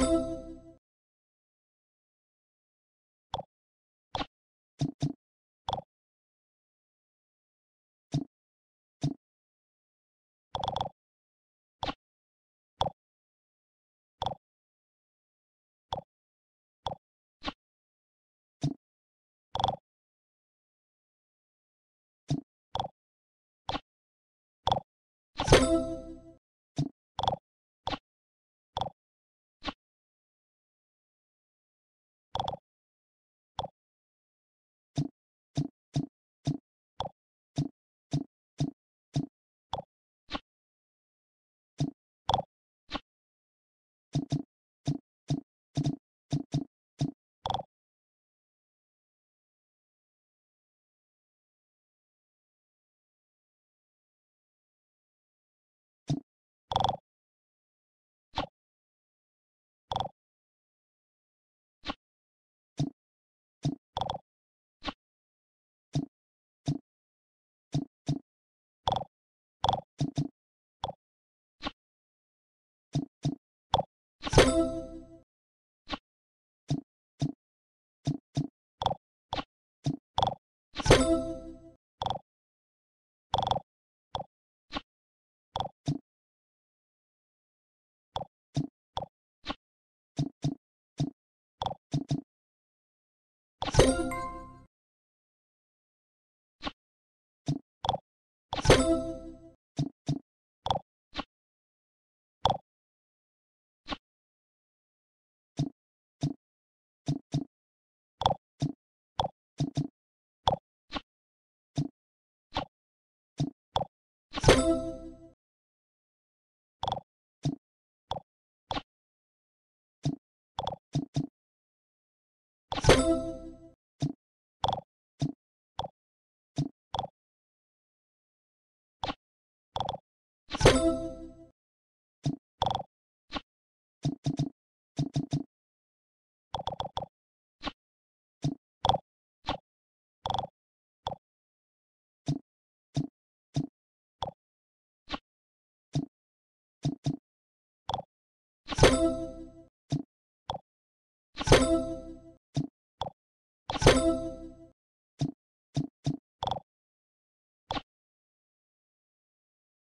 you you you you